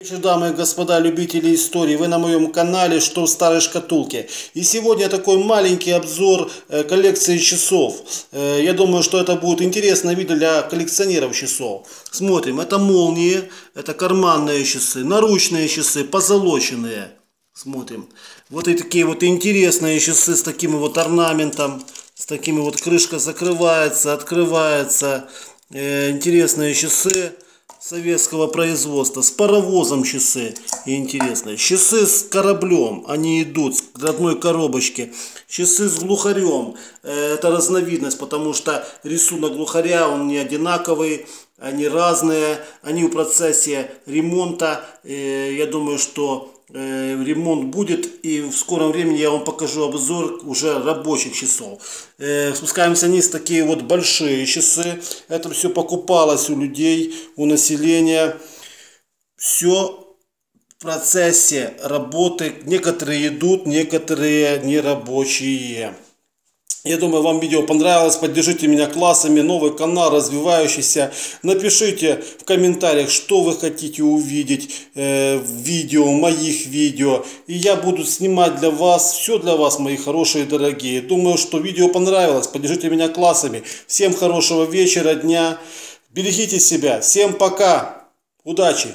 Вечер, дамы и господа, любители истории, вы на моем канале «Что в старой шкатулке». И сегодня такой маленький обзор э, коллекции часов. Э, я думаю, что это будет интересное видео для коллекционеров часов. Смотрим, это молнии, это карманные часы, наручные часы, позолоченные. Смотрим. Вот и такие вот интересные часы с таким вот орнаментом, с такими вот крышка закрывается, открывается. Э, интересные часы советского производства. С паровозом часы. И интересно. Часы с кораблем. Они идут к одной коробочке. Часы с глухарем. Э, это разновидность, потому что рисунок глухаря, он не одинаковый. Они разные. Они в процессе ремонта. Э, я думаю, что ремонт будет и в скором времени я вам покажу обзор уже рабочих часов. Э, спускаемся вниз, такие вот большие часы. Это все покупалось у людей, у населения. Все в процессе работы. Некоторые идут, некоторые нерабочие. Я думаю, вам видео понравилось. Поддержите меня классами. Новый канал, развивающийся. Напишите в комментариях, что вы хотите увидеть э, в видео, моих видео. И я буду снимать для вас, все для вас, мои хорошие дорогие. Думаю, что видео понравилось. Поддержите меня классами. Всем хорошего вечера, дня. Берегите себя. Всем пока. Удачи.